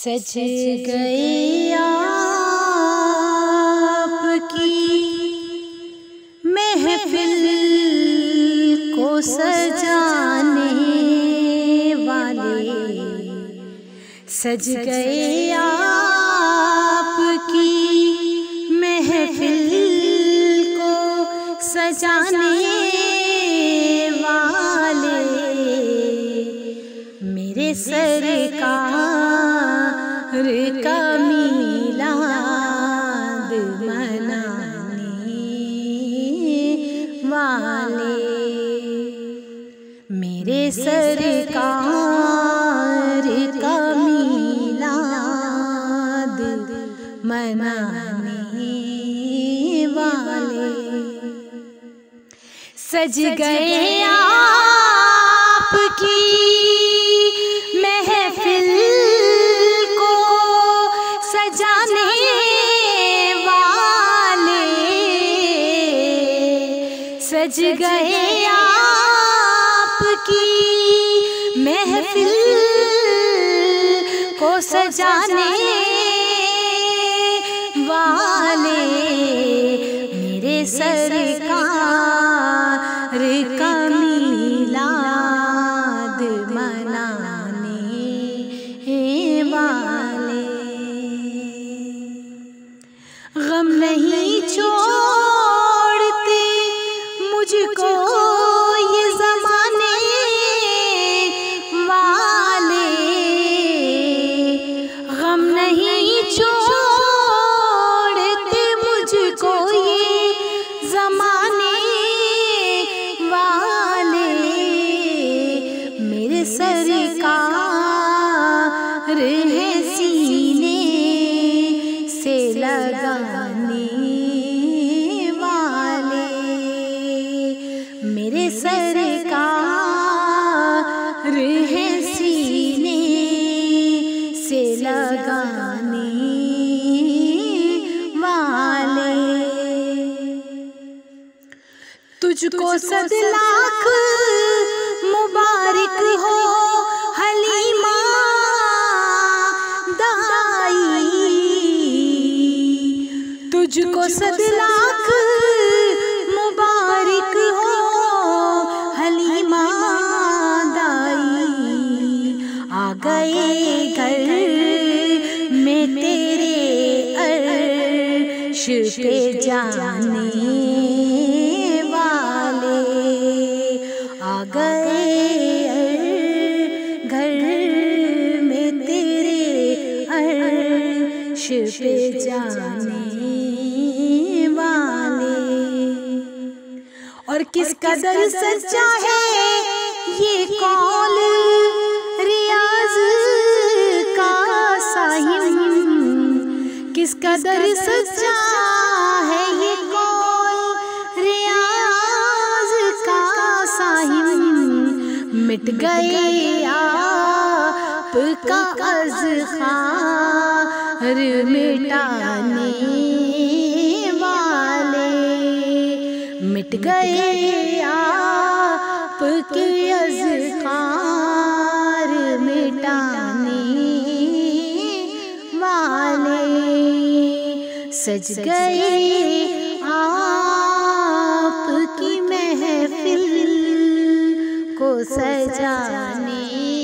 सज गए आपकी महफिल को सजाने वाले। सज गए आपकी महफिल को सजाने सरकार का मिलाद मनाने वाले। मेरे सरकार का मिलाद मनाने वाले। सज गए आपकी सज गए आपकी महफिल को सजाने वाले मेरे सरकार का मिलाद मनाने वाले। गम नहीं छोड़ते लगाने वाले। मेरे सरकार है सीने से लगाने वाले। तुझको सद लाख तुझको सद लाख मुबारक हो हलीमा दाई। आ गए घर में तेरे अर्श पे जाने वाले। आ गए घर में तेरे अर्श पे जाने और किस कदर सच्चा है ये कौल रियाज का साहिब। किस कदर सच्चा है ये कौल रियाज का साहिब। मिट गए आपका अजखार मिटाने मिट गए आपके अजखार मिटाने वाले। सज गए आपकी महफिल को सजाने